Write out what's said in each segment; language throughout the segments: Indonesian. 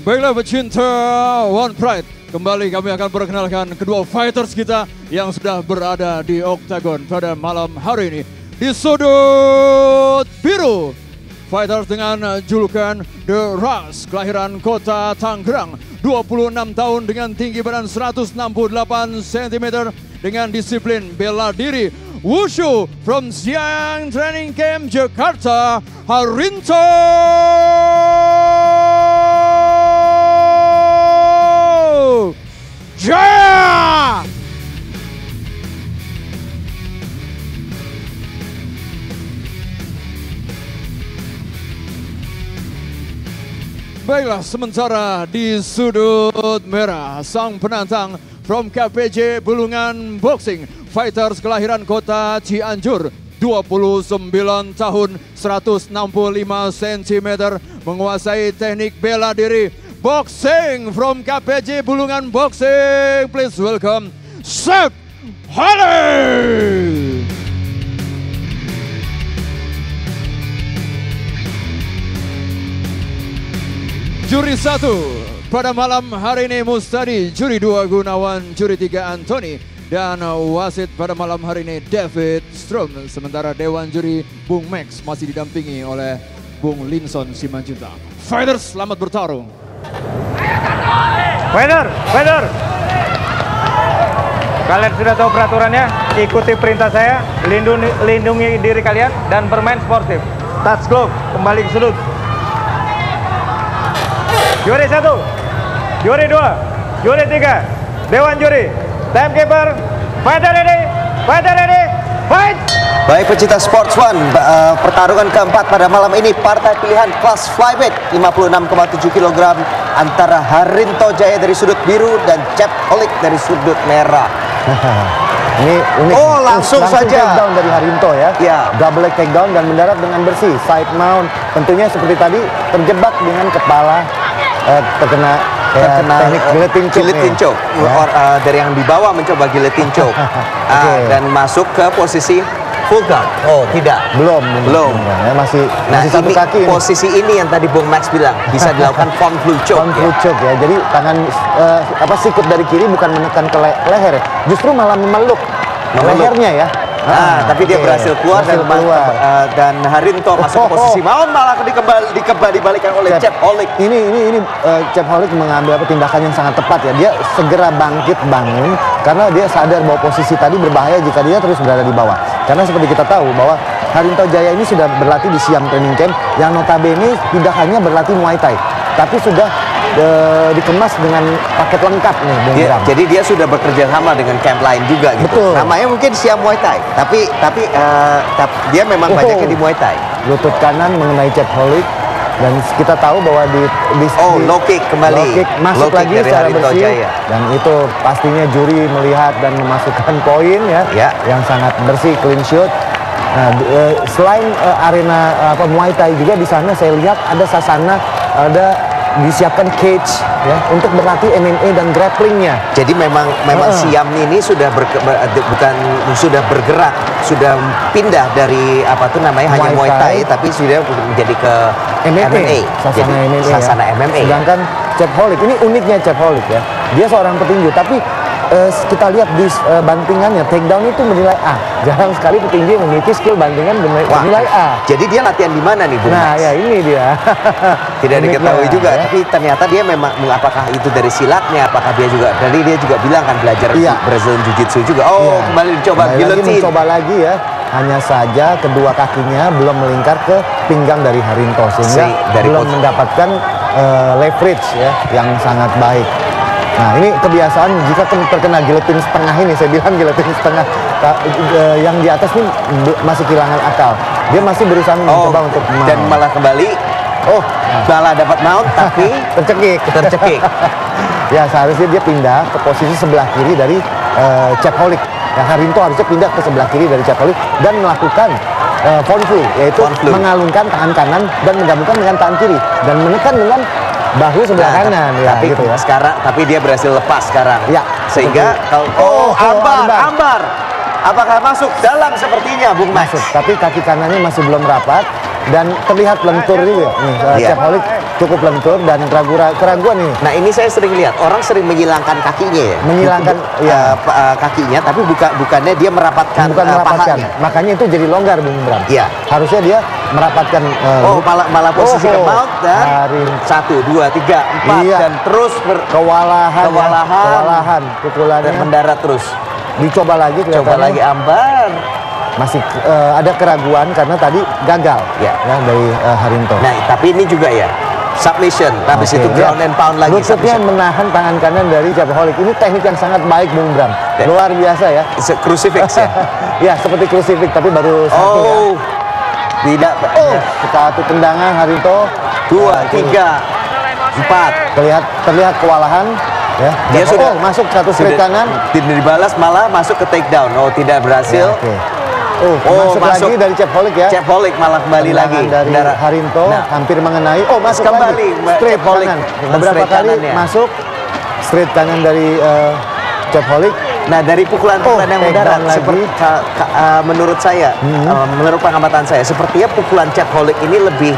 Baiklah pecinta One Pride, kembali kami akan perkenalkan kedua fighters kita yang sudah berada di Octagon pada malam hari ini. Di sudut biru, fighters dengan julukan The Rush, kelahiran kota Tangerang, 26 tahun dengan tinggi badan 168 cm dengan disiplin bela diri. Wushu from Siang Training Camp Jakarta, Harinto Jaya! Baiklah, sementara di sudut merah, sang penantang from KPJ Bulungan Boxing, fighters kelahiran kota Cianjur, 29 tahun, 165 cm, menguasai teknik bela diri, boxing from KPJ Bulungan Boxing. Please welcome Sep Holly. Juri satu pada malam hari ini Mustadi, juri dua Gunawan, juri tiga Anthony, dan wasit pada malam hari ini David Strom. Sementara Dewan Juri Bung Max masih didampingi oleh Bung Linson Simanjuntak. Fighters selamat bertarung. Fighter, fighter. Kalian sudah tahu peraturannya, ikuti perintah saya, lindungi, lindungi diri kalian, dan bermain sportif. Touch glove, kembali ke sudut. Juri satu, juri dua, juri tiga, dewan juri, timekeeper, fighter ready, fighter ready, fight! Baik pecinta Sports One, uh, pertarungan keempat pada malam ini partai pilihan kelas flyweight 56,7 kg antara Harinto Jaya dari sudut biru dan Cep Holik dari sudut merah. Ini unik. Oh, langsung saja. takedown dari Harinto ya. Ya. Double leg takedown dan mendarat dengan bersih. Side mount. Tentunya seperti tadi terjebak dengan kepala eh, terkena ya, Terkena teknik uh, guillotine choke. guillotine choke. Ya. Or, uh, dari yang di bawah mencoba guillotine choke. Ah, Oke. dan masuk ke posisi full guard. Oh, tidak. Belum. Belum. Ya, masih Nah, masih satu ini kaki. ini. posisi ini yang tadi Bung Max bilang bisa dilakukan front flu choke. Front ya. flu choke ya. Jadi tangan eh, apa sikut dari kiri bukan menekan ke le- leher, ya. justru malah memeluk, Memeluk. lehernya ya. Ah, tapi dia berhasil keluar Berhasil dan keluar. uh, dan Harinto masuk ke Oh, posisi oh. malah dikembali dikembali dibalikan oleh Cep Holik. Ini ini ini uh, Cep Holik mengambil apa tindakan yang sangat tepat ya. Dia segera bangkit bangun karena dia sadar bahwa posisi tadi berbahaya jika dia terus berada di bawah. Karena seperti kita tahu bahwa Harinto Jaya ini sudah berlatih di Siam Training Camp yang notabene tidak hanya berlatih Muay Thai, tapi sudah uh, dikemas dengan paket lengkap nih Bung Dia, Bram. jadi dia sudah bekerja sama dengan camp lain juga gitu. Betul. Namanya mungkin Siam Muay Thai, tapi tapi uh, tap- dia memang Oh. banyaknya di Muay Thai. lutut kanan mengenai Cep Holik dan kita tahu bahwa di, di Oh, di- low kick kembali. low kick masuk Low kick lagi dari secara bersih Jaya. dan itu pastinya juri melihat dan memasukkan poin ya, Ya. yang sangat bersih clean shoot. Nah, eh, selain eh, arena apa Muay Thai juga di sana saya lihat ada sasana ada disiapkan cage ya untuk berlatih MMA dan grapplingnya. Jadi memang memang Heeh. Siam ini sudah berke- ber- de- bukan sudah bergerak, sudah pindah dari apa tuh namanya hanya Muay Muay Thai, tapi sudah menjadi ke MMA, MMA. sasana Jadi, MMA sasana ya. MMA. Sedangkan Chef Holik, ini uniknya Chef Holik ya. Dia seorang petinju, tapi eh, kita lihat di eh, bantingannya takedown itu menilai A. Jarang sekali petinju yang memiliki skill bantingan bernilai Wah, A. Jadi dia latihan di mana nih, Bung? Nah, ya ini dia. Tidak diketahui juga, ya. tapi ternyata dia memang apakah itu dari silatnya, apakah dia juga tadi dia juga bilang kan belajar Iya. Brazilian Jiu Jitsu juga. Oh, Iya. kembali dicoba Kembali lagi mencoba lagi ya. Hanya saja kedua kakinya belum melingkar ke pinggang dari Harinto sehingga Si- dari belum mendapatkan eh, leverage ya yang sangat baik. Nah ini kebiasaan jika ter- terkena giletin setengah ini, saya bilang giletin setengah eh, yang di atas ini masih kehilangan akal. Dia masih berusaha Oh, mencoba untuk dan mount. malah kembali oh malah dapat mount tapi tercekik. tercekik. ya seharusnya dia pindah ke posisi sebelah kiri dari uh. Ya, Harinto harusnya pindah ke sebelah kiri dari Holik dan melakukan uh, front flu, yaitu Front flu. mengalungkan tangan kanan dan menggabungkan dengan tangan kiri dan menekan dengan bahu sebelah Nah, kanan ya tapi gitu ya. sekarang tapi dia berhasil lepas sekarang. Ya, Sehingga kalau Oh, oh, oh, ambar, ambar. ambar. Apakah masuk dalam sepertinya Bung Max? Masuk, tapi kaki kanannya masih belum rapat dan terlihat lentur juga nih uh, Iya. Holik cukup lentur dan ragu keraguan ini. Nah ini saya sering lihat orang sering menyilangkan kakinya ya. Menyilangkan, ya. eh, kakinya, tapi bukan bukannya dia merapatkan, bukan eh, merapatkan. pahanya. Makanya itu jadi longgar Bung Bram. Iya. Harusnya dia merapatkan eh, Oh malah malah posisi Oh, mount dan satu dua tiga empat Iya. dan terus ber, kewalahan, ya. Kewalahan. kewalahan, pukulannya dan mendarat terus. dicoba lagi Coba lagi ambar. masih eh, ada keraguan karena tadi gagal Ya. dari eh, Harinto. Nah tapi ini juga ya submission. Habis Oke, itu ground and pound lagi. Lututnya menahan tangan kanan dari Japaholic. Ini teknik yang sangat baik Bung Bram. Luar biasa ya. Crucifix ya. ya seperti crucifix tapi baru satu ya. oh tidak. Oh, satu tendangan Harinto. Dua, itu tiga, empat. Terlihat terlihat kewalahan ya. Dia sudah oh, masuk satu straight sudah kanan. Tidak dibalas malah masuk ke takedown. Oh tidak berhasil. Ya, Oke. Oh, Oh, masuk, masuk. lagi dari Cepholik ya. Cepholik malah kembali Tendangan lagi. dari Mendarat. Harinto Nah, hampir mengenai. Oh, masuk Kembali, lagi. Straight Cepholik kanan. Beberapa straight kali kanannya. masuk straight kanan dari uh, Cepholik. Nah dari pukulan-pukulan Oh, yang take mendarat, seperti ka- ka- uh, menurut saya, Hmm. uh, menurut pengamatan saya, sepertinya pukulan Cepholik ini lebih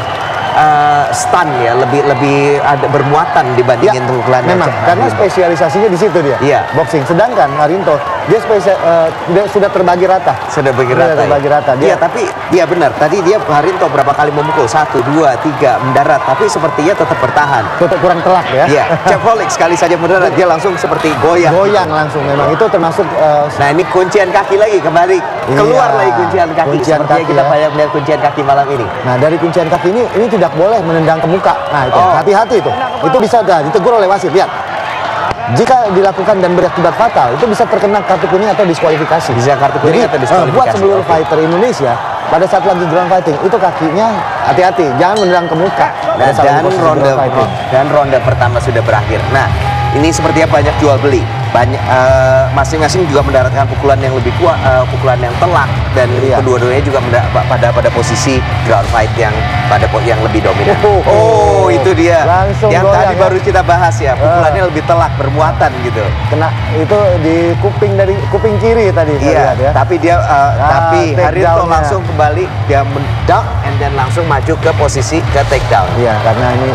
uh, stun ya, lebih lebih ada bermuatan dibandingin pukulan Ya, memang karena spesialisasinya di situ dia. Iya. Boxing. Sedangkan Harinto dia spesial eh, dia sudah terbagi rata. sudah bagi Sudah rata. terbagi ya? rata. Iya, Dia tapi dia benar. Tadi dia Harinto berapa kali memukul? Satu, dua, tiga, mendarat. Tapi sepertinya tetap bertahan. tetap kurang telak ya. Iya, Cepholik sekali saja mendarat dia langsung seperti goyang. Goyang langsung memang itu termasuk eh, Nah ini kuncian kaki lagi kembali keluar Iya, lagi kuncian kaki kuncian sepertinya kaki kita ya. banyak melihat kuncian kaki malam ini. Nah dari kuncian kaki ini ini tidak boleh menendang ke muka. Nah itu Oh. hati-hati itu. Itu bisa dah ditegur oleh wasit. Lihat. Jika dilakukan dan berakibat fatal, itu bisa terkena kartu kuning atau diskualifikasi. Bisa kartu kuning Jadi, atau eh, diskualifikasi. buat seluruh Oke. fighter Indonesia, pada saat lagi ground fighting, itu kakinya hati-hati, jangan menendang ke muka. Dan posisi ronde dan ronde pertama sudah berakhir. Nah, ini sepertinya banyak jual beli. Banyak eh, masing-masing juga mendaratkan pukulan yang lebih kuat, eh, pukulan yang telak dan Iya. kedua-duanya juga pada pada posisi ground fight yang pada yang lebih dominan. Oh, oh, Oh, itu dia. Langsung yang goyang tadi ya. baru kita bahas ya, pukulannya lebih telak, bermuatan gitu. Kena itu di kuping dari kuping kiri tadi Iya, lihat ya. tapi dia uh, Ah, tapi down-nya. langsung kembali dia mendak and then langsung maju ke posisi ke take down. Iya, karena ini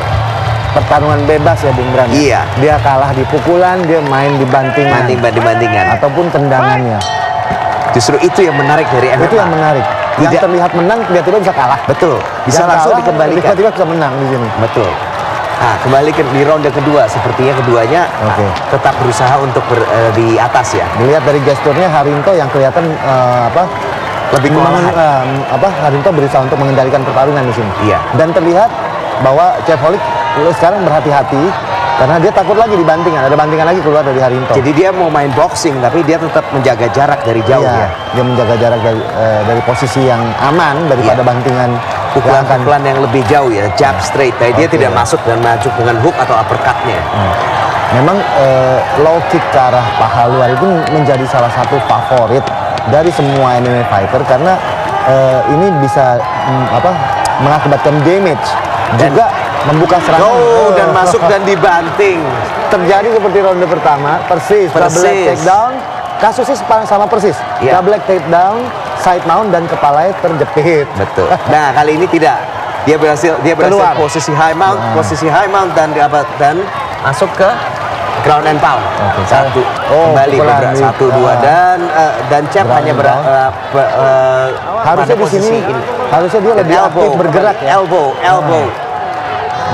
pertarungan bebas ya Bung Bram. ya. Iya. Dia kalah di pukulan, dia main di bantingan banding bandingan. ataupun tendangannya. Justru itu yang menarik dari MMA. Itu yang menarik. Yang Tidak- terlihat menang tiba-tiba bisa kalah. Betul. Bisa Yang langsung kalah, dikembalikan. Tiba-tiba bisa menang di sini. Betul. Nah, kembali ke di ronde kedua, sepertinya keduanya Oke. ah, tetap berusaha untuk ber- eh, di atas ya. Dilihat dari gesturnya Harinto yang kelihatan eh, apa Lebih mengen- kewalahan. eh, apa Harinto berusaha untuk mengendalikan pertarungan di sini. Iya. Dan terlihat bahwa Cepholik sekarang berhati-hati karena dia takut lagi dibantingan. Ada bantingan lagi keluar dari Harinto. Jadi dia mau main boxing tapi dia tetap menjaga jarak dari jauh Iya, ya. dia menjaga jarak dari eh, dari posisi yang aman daripada Iya. bantingan Pukulan-pukulan yang lebih jauh ya, jab straight. Tapi dia Oke. tidak masuk dan maju dengan hook atau uppercutnya. Hmm. Memang eh, low kick ke arah paha luar itu menjadi salah satu favorit dari semua MMA fighter karena eh, ini bisa mm, apa mengakibatkan damage Dan- juga membuka serangan. Oh, Eh, dan masuk dan dibanting. terjadi seperti ronde pertama persis, Persis. double leg takedown kasusnya sama persis Iya. double leg takedown side mount dan kepalanya terjepit Betul. Nah, kali ini tidak. Dia berhasil dia berhasil Keluar. posisi high mount, Nah. posisi high mount dan dapat dan masuk ke ground and pound. Oke. Satu Oh, kembali beberapa satu dua ah. dan eh, dan Ground hanya ber, pe- eh, harusnya di sini ini. harusnya dia Dan lebih aktif bergerak ya Elbow, elbow.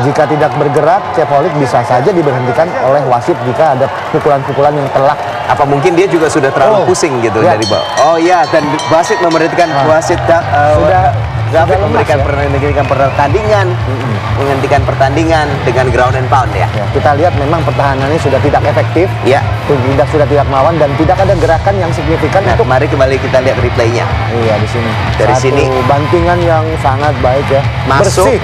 Jika tidak bergerak, Cepholik bisa saja diberhentikan oleh wasit jika ada pukulan-pukulan yang telak. Apa mungkin dia juga sudah terlalu Oh, pusing gitu ya. dari bawah? Oh iya, dan wasit memberhentikan Ah. wasit da, eh, Sudah- David sudah lemas memberikan ya? menghentikan pertandingan, menghentikan pertandingan dengan ground and pound ya. Ya, kita lihat memang pertahanannya sudah tidak efektif, Ya. tidak sudah tidak melawan dan tidak ada gerakan yang signifikan Nah, untuk mari kembali kita lihat replaynya. Iya di sini. Dari Satu sini. bantingan yang sangat baik ya. Masuk. Bersih.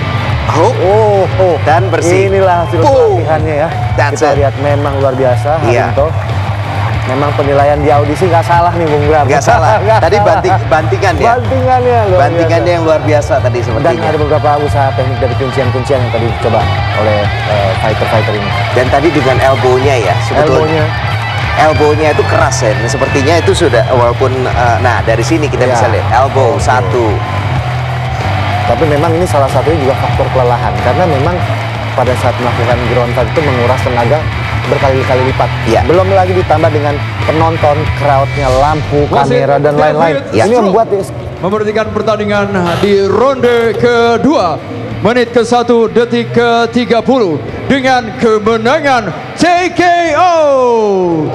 Hook. Oh, oh. Dan bersih. Inilah hasil Boom. pelatihannya ya. That's kita it. lihat memang luar biasa Iya. Harinto. Memang penilaian di audisi nggak salah nih Bung Bram. Nggak salah. Nggak Tadi salah. banting bantingan ya. Bantingannya luar Bantingannya biasa. yang luar biasa tadi Dan sepertinya. ada beberapa usaha teknik dari kuncian-kuncian yang tadi dicoba oleh eh, fighter-fighter ini. Dan tadi dengan elbow-nya ya, sebetulnya. Elbow-nya. Elbow-nya itu keras ya. Dan Sepertinya itu sudah walaupun eh, nah dari sini kita Iya. bisa lihat elbow Oke. satu. Tapi memang ini salah satunya juga faktor kelelahan karena memang pada saat melakukan ground fight itu menguras tenaga berkali-kali lipat. Iya. Belum lagi ditambah dengan penonton, crowdnya, lampu, kamera dan lain-lain. David Ini membuat memberhentikan pertandingan di ronde kedua menit ke 1 detik ke 30 dengan kemenangan TKO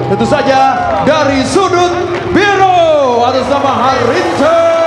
tentu saja dari sudut biru atas nama Harinto